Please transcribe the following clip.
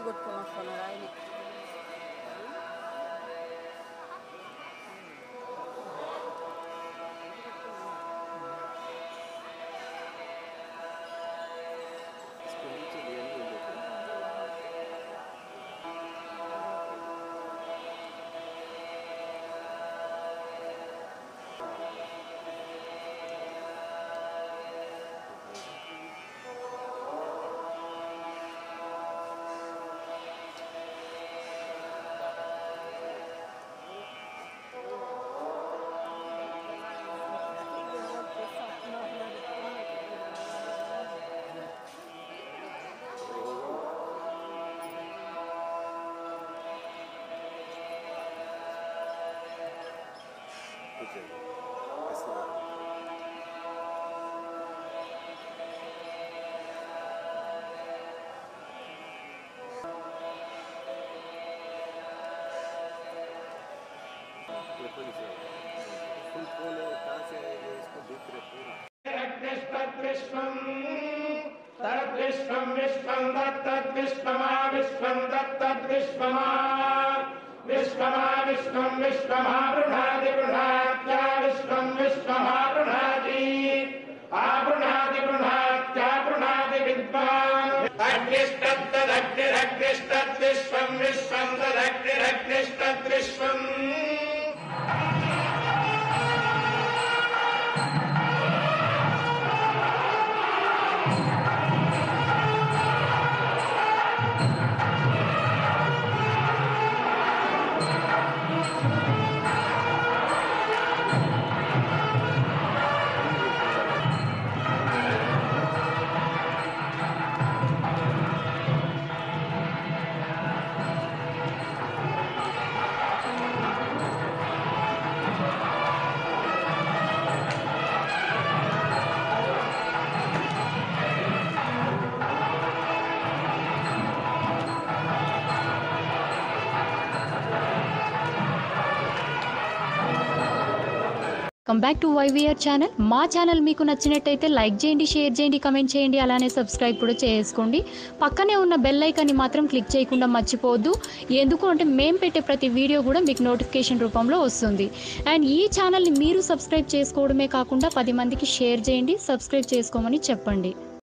కొట్టుకొని వస్తున్నాడు ఆయన विश्वम् तद्विश्वम् विश्वम् दत्तद्विश्वमा विश्वम् दत्तद्विश्वमा विश्वमा विश्वम् विश्वमा गृह्णाति गृह्णात्या विश्वम् विश्वमा come back to YVR channel మా ఛానల్ మీకు నచ్చినట్టయితే లైక్ చేయండి షేర్ చేయండి కమెంట్ చేయండి అలానే సబ్స్క్రైబ్ కూడా చేసుకోండి. పక్కనే ఉన్న బెల్ ఐకాన్ని మాత్రం క్లిక్ చేయకుండా మర్చిపోవద్దు. ఎందుకు అంటే మేము పెట్టే ప్రతి వీడియో కూడా మీకు నోటిఫికేషన్ రూపంలో వస్తుంది. అండ్ ఈ ఛానల్ని మీరు సబ్స్క్రైబ్ చేసుకోవడమే కాకుండా పది మందికి షేర్ చేయండి సబ్స్క్రైబ్ చేసుకోమని చెప్పండి.